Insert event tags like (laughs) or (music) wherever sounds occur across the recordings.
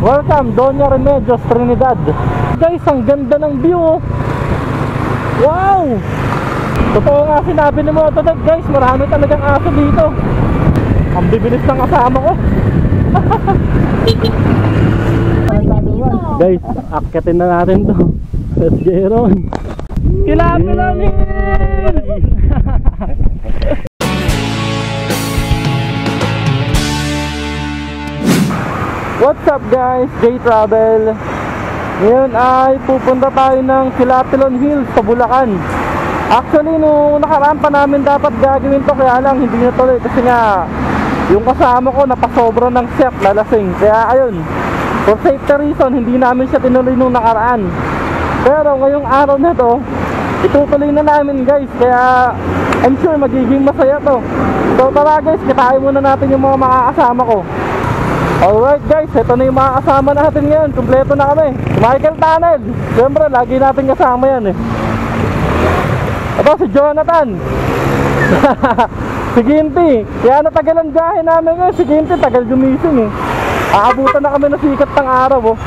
Welcome, Doña Remedios, Trinidad. Guys, ang ganda ng view. Wow! Totoo nga sinabi ni Motodog, guys, marami talagang aso dito. Ang bibilis ng kasama ko. (laughs) guys, akyatin na natin to. Let's get on. Kilapin namin! (laughs) What's up guys? J-Travel Ngayon ay pupunta tayo ng Kilapilon Hills sa Bulacan. Actually nung nakaraan pa namin dapat gagawin to kaya lang hindi na tuloy. Kasi nga yung kasama ko napasobra ng chef lalasing. Kaya ayun for safety reason hindi namin siya tinuloy nung nakaraan. Pero ngayong araw na to itutuloy na namin guys. Kaya I'm sure magiging masaya to. So tara guys kitain muna natin yung mga makakasama ko Alright guys, ito na yung mga kasama natin ngayon. Kompleto na kami. Michael Tanel Siyempre, lagi natin kasama yan eh. Ito si Jonathan. (laughs) Si Ginty. Kaya natagal ang biyahe namin ngayon. Si Ginty, tagal gumising eh. Aabutan na kami na sikat ng araw oh.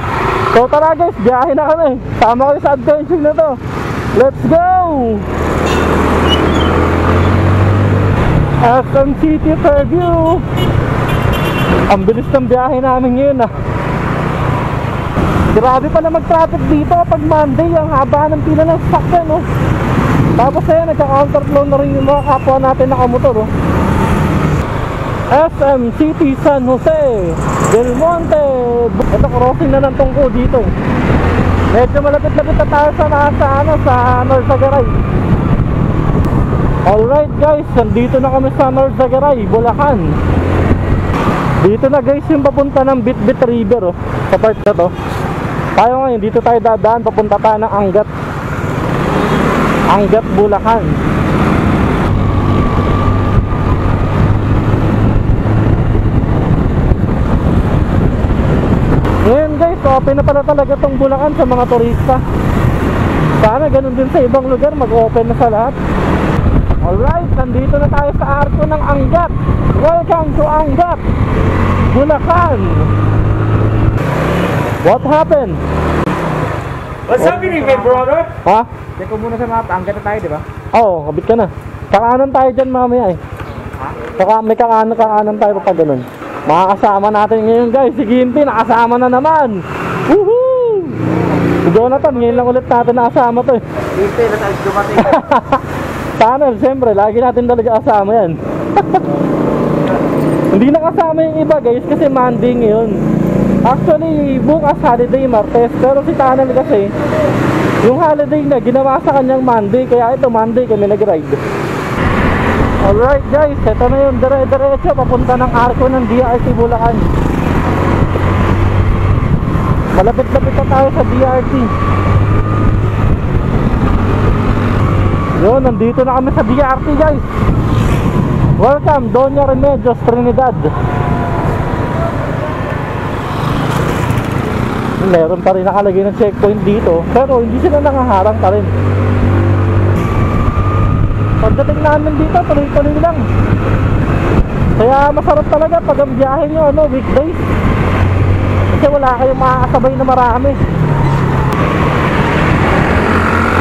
So tara guys, biyahe na kami. Sama kayo sa adventure na to. Let's go! SM City Fairview ang bilis ng biyahe namin ngayon ah. Grabe pala mag-traffic dito kapag Monday. Ang haba ng pila ng sakyan no. Tapos ayan, nagka-counterflow na rin yung mga kapwa natin nakamotor oh. SM City San Jose Del Monte Ito crossing na ng tungko dito Medyo malapit-lapit na tayo sa nasa ano sa Norzagaray Alright guys, nandito na kami sa Norzagaray, Bulacan dito na guys yung papunta ng Bitbit River oh, sa part na to. Tayo ngayon, dito tayo dadaan papunta tayo ng Angat. Angat Bulacan. Ngayon guys, open na pala talaga tong Bulacan sa mga turista. Sana ganun din sa ibang lugar, mag-open na sa lahat. Alright, nandito na tayo sa arko ng Angat. Welcome to Angat, Bulacan. What happened? What's happening, my brother? Ha? Check ko muna sa mapa. Ang ganda tayo, di ba? Oo, oh, kabit ka na. Kakanan tayo dyan mamaya eh. Kaka may kakanan, kakanan tayo pag ganun. Makakasama natin ngayon guys. Si Ginty, nakasama na naman. Woohoo! Si Jonathan, ngayon lang ulit natin nakasama to eh. Dito, na tayo dumating. (laughs) Sana, siyempre, lagi natin talaga kasama yan. (laughs) Hindi na kasama yung iba guys kasi Monday ngayon. Actually, bukas holiday Martes. Pero si Tanel kasi, yung holiday na ginawa sa kanyang Monday. Kaya ito Monday kami nag-ride. Alright guys, ito na yung dire-diretso papunta ng arko ng DRT Bulacan. Malapit-lapit na tayo sa DRT. Nandito na kami sa DRT guys. Welcome, Doña Remedios, Trinidad. Meron pa rin nakalagay ng checkpoint dito, pero hindi sila nangaharang pa rin. Pagdating namin dito, tuloy-tuloy lang. Kaya masarap talaga pag ang biyahe nyo, ano, weekdays. Kasi wala kayong makakasabay na marami.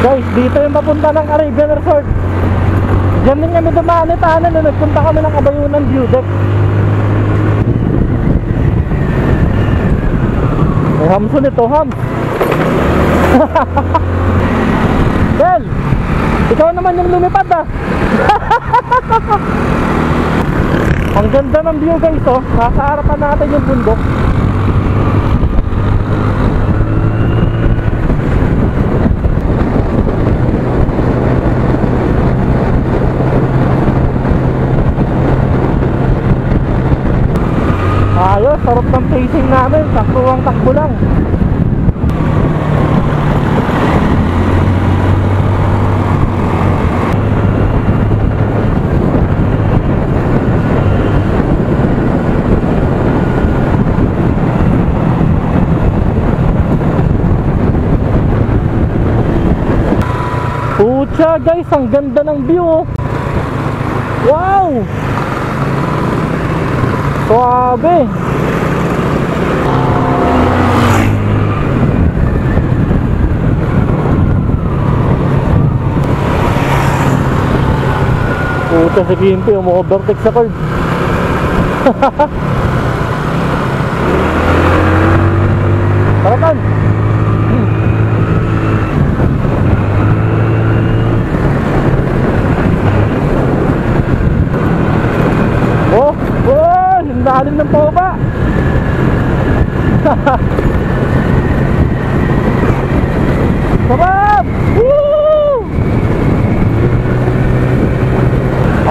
Guys, dito yung papunta ng Arabian Resort. Diyan din kami dumaan ni Tana na nagpunta kami ng Kabayunan View Deck. May hamson ito, hams. (laughs) Bel, ikaw naman yung lumipad ah. (laughs) Ang ganda ng view guys oh. Nasa harapan natin yung bundok. Saktuwang takbo lang. Pucha guys, ang ganda ng view oh. Wow! Suabe. Ito si Kimpi, umu-overtake sa curb. (laughs) Tarapan! Oh! Oh! Ang lalim ng popa! Sarap! (laughs)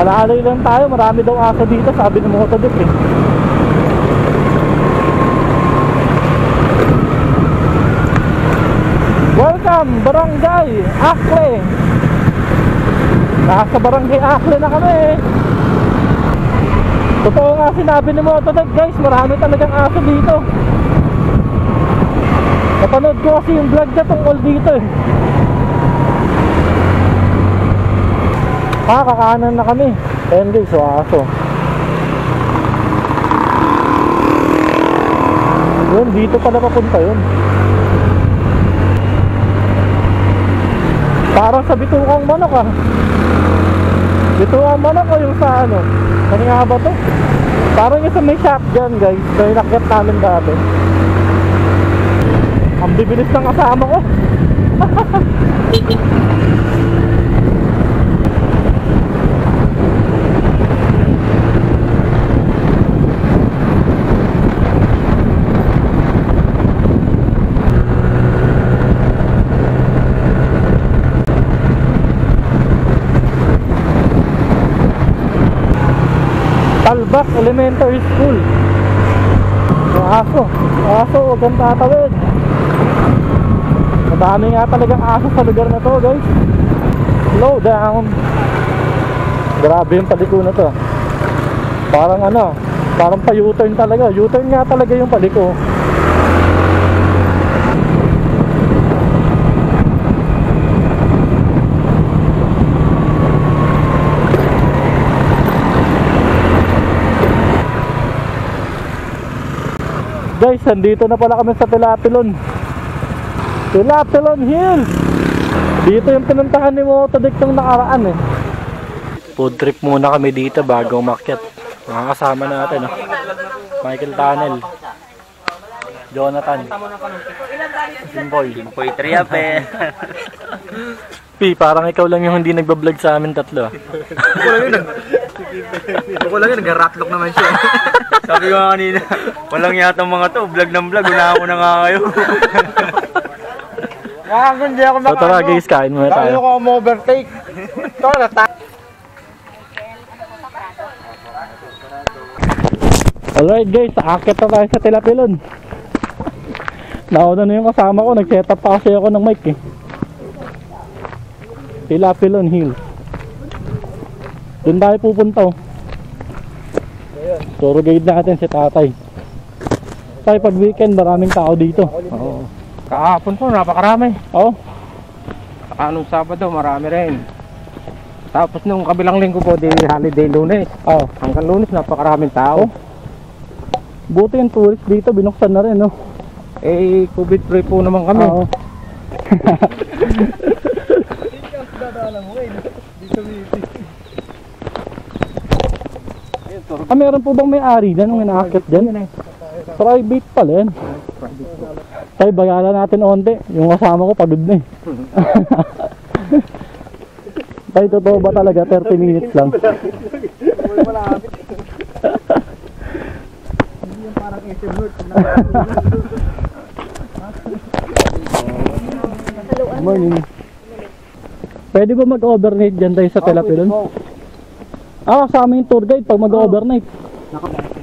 Alalay lang tayo, marami daw aso dito, sabi ng mga kadip eh. Welcome, Barangay Akle! Nasa Barangay Akle na kami eh. Totoo nga sinabi ni Motodog guys, marami talagang aso dito. Napanood ko kasi yung vlog niya tungkol dito eh. Ah, kakanan na kami. Ayan guys, so aso. Yun, dito pala papunta yun. Parang sa bitukang manok ah. Bitukang manok o yung sa ano? Ano nga ba to? Parang yung sa may shotgun guys. So yung nakit namin dati. Ang bibilis ng kasama ko. (laughs) Elementary School. Aso. Aso, huwag kang tatawid. Madami nga talagang aso sa lugar na to, guys. Slow down. Grabe yung paliko na to. Parang ano, parang pa U-turn talaga. U-turn nga talaga yung paliko. Guys, nandito na pala kami sa Tilapilon. Tilapilon Hills! Dito yung pinuntahan ni Motodik nung nakaraan eh. Food trip muna kami dito bago umakyat. Mga kasama natin oh. Michael Tanel. Jonathan. Jimboy. Poy triap eh. (laughs) Pi, parang ikaw lang yung hindi nagbablog sa amin tatlo. ah. Lang yun. Ako lang yun, nag-ratlok naman siya. (laughs) Sabi ko nga kanina, walang yata mga to, vlog ng vlog, una ako na nga kayo. (laughs) Ah, hindi ako So tara guys, kain muna tayo. ko overtake. Ito, nata. Alright guys, aakit na tayo sa Tilapilon. Nauna na yung kasama ko, nag-set up pa kasi ako ng mic eh. Tilapilon Hills. Doon tayo pupunta oh. Tour guide natin si tatay. Tayo pag weekend, maraming tao dito. Oo. Kahapon po, napakarami. Oh, Saka nung Sabado, marami rin. Tapos nung kabilang linggo po, di holiday lunes. oh. Hanggang lunes, napakaraming tao. Buti yung tourist dito, binuksan na rin, no? Eh, COVID-free po naman kami. Oo. (laughs) (laughs) ah, meron po bang may-ari dyan nung inaakit dyan? Private pala yan. Tayo, bayaran natin onte. Yung kasama ko pagod na eh. (laughs) Tayo, totoo ba talaga? 30 minutes lang. Good morning. Pwede ba mag-overnight dyan tayo sa Telapilon? Ah, kasama yung tour guide pag mag-overnight.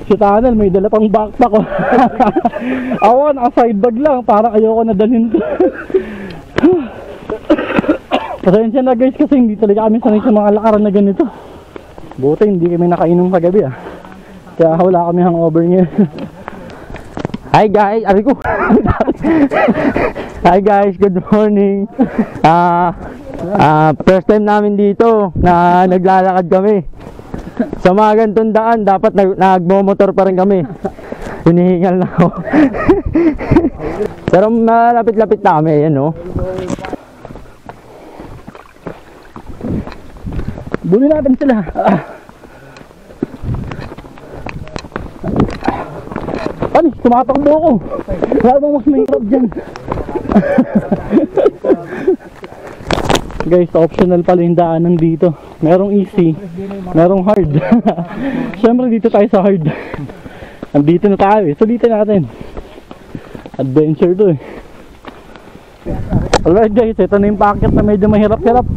Si Tanel, may dala pang backpack ko. (laughs) Ako, naka-side bag lang. Parang ayoko na dalhin to. (coughs) Pasensya na guys kasi hindi talaga kami sanay sa mga lakaran na ganito. Buti hindi kami nakainom kagabi ah. Kaya wala kami hangover ngayon. (laughs) Hi guys, ari ko. (laughs) Hi guys, good morning. Ah, ah, first time namin dito na naglalakad kami. Sa mga ganitong daan, dapat nag nagmo-motor pa rin kami. Hinihingal na ako. (laughs) Pero malapit-lapit na kami, yan no. Bulin natin sila. Ah. Ano, tumatakbo ako. Wala bang mas mahirap dyan. (laughs) Guys, optional pala yung daanan dito. Merong easy, merong hard. (laughs) Siyempre dito tayo sa hard. (laughs) Andito na tayo eh. Sulitin natin. Adventure to eh. Alright guys, ito na yung packet na medyo mahirap-hirap.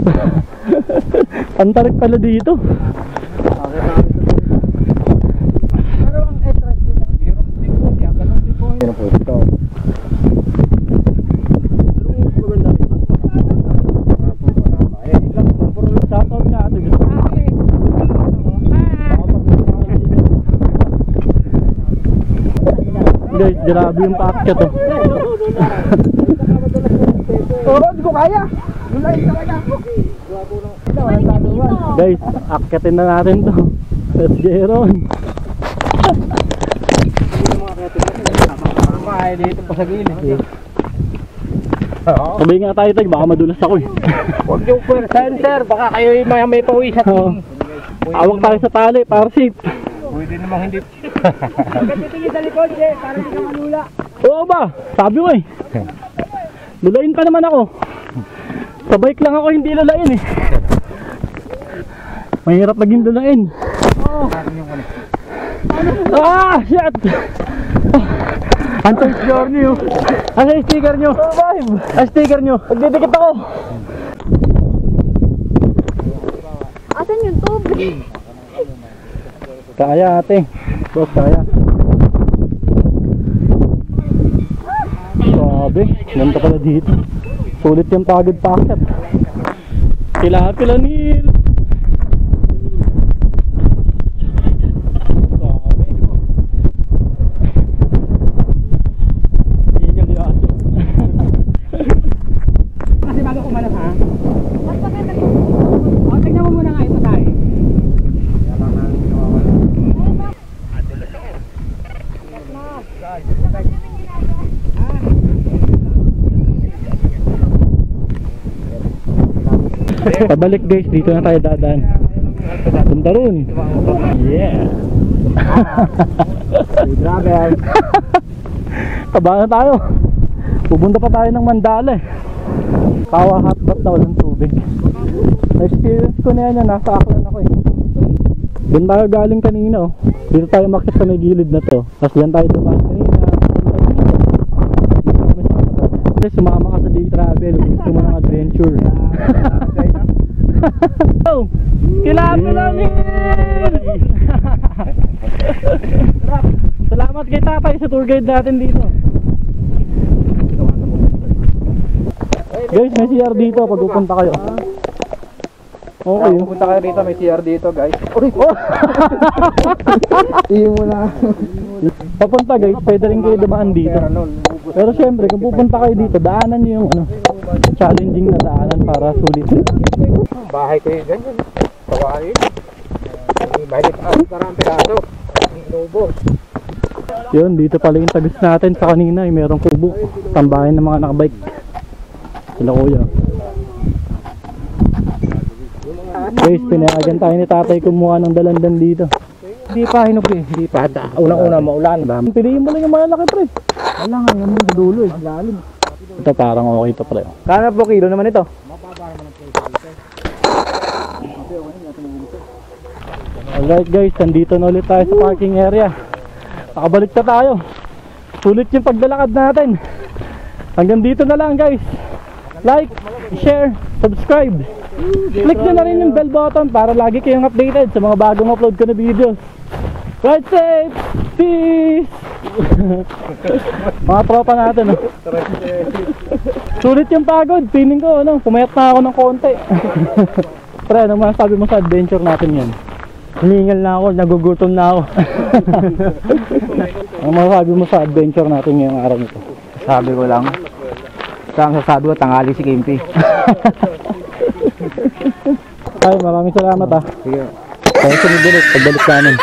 (laughs) Antarik pala dito. Yan po ito. Shoutout nga ate. Gusto ko. Guys, grabe yung packet oh. (laughs) Oo, hindi ko kaya. Lulay talaga ako. Guys, akyatin na natin to. Let's get on. Dito pa sa gilid. Sabay nga tayo tayo, baka madulas ako eh. (laughs) Huwag yung pwersahan sir, baka kayo may, may pawi sa Oo. Awak tayo sa tali para safe. Pwede namang hindi. Bakit titingin sa likod eh, para hindi ka malula. Oo ba? Sabi mo eh. Lulain pa naman ako. Sa bike lang ako hindi lulain eh. Mahirap naging lulain. Ah, shit! Journey oh. Asa yung sticker nyo? Survive! Ang sticker nyo? Magdidikit ako. Asan yung tubig? Kaya ate. Boss, kaya. Sabi, ganda pala dito. Sulit yung pagod packet. Nil. Tingnan yung aso. Kasi bago kumalas ha. Mas maganda O, tignan mo muna nga ito tayo. Pabalik guys, dito na tayo dadaan. Punta ron. Yeah. (laughs) Grabe. Taba na tayo. Pupunta pa tayo ng Mandala eh. Kawa hotdog na walang tubig. Na-experience ko na yan yan. Nasa Aklan ako eh. Doon tayo galing kanina oh. Dito tayo makit sa may gilid na to. Tapos dyan tayo dumaan kanina. Kasi sumama ka sa day travel. Gusto mo ng adventure. Oh! Kailangan namin! Salamat kay tatay sa tour guide natin dito. Guys, may CR dito pag pupunta kayo. Okay. Pupunta kayo dito, may CR dito guys. Oh! (laughs) Iyo mo na. Papunta guys, pwede rin kayo dumaan dito. Pero syempre, kung pupunta kayo dito, daanan nyo yung ano, challenging na daanan para sulit. Bahay kayo dyan yun. Tawain. May bahay dito. Ah, parang piraso. Inubos. Yun, dito pala yung tagis natin sa kanina, yung merong kubo. Tambahin ng mga nakabike. Sila kuya. Guys, pinayagan tayo ni tatay kumuha ng dalandan dito. Hindi pa hinog eh. Hindi pa. Unang-una maulan. Piliin mo lang yung malalaki pre. Wala nga naman sa dulo eh. Lalim. Ito parang okay to pre. Kano po kilo naman ito? Alright guys, nandito na ulit tayo sa parking area. Nakabalik na tayo. Sulit yung paglalakad natin. Hanggang dito na lang guys. Like, share, subscribe. Click nyo na rin yung bell button para lagi kayong updated sa mga bagong upload ko na videos. Ride safe! Peace! (laughs) mga tropa natin. Oh. Sulit yung pagod. Feeling ko, ano, pumayat na ako ng konti. (laughs) Pre, ano masasabi mo sa adventure natin yan? Hiningal na ako. Nagugutom na ako. (laughs) Ano masasabi mo sa adventure natin ngayong araw nito? Sabi ko lang. Saan sasabi ko, tangali si Kimpi. Ay, maraming salamat ah. Sige. Kaya sunod ulit, pagbalik namin.